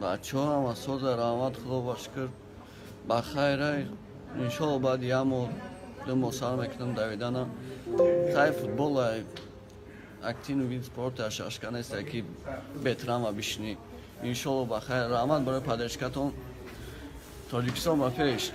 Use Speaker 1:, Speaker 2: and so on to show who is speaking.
Speaker 1: бачаҳам аз соза раҳмат худо ба шукр ба хайра иншоалло баъди ямо ду моҳ сар мекунам давиданам. Тай футбола активно вид спорти ашашка неста ки бетрама бишинӣ. Иншоалло ба хайр. Раҳмат барои падрешкатон тоҷикистон ба пеш.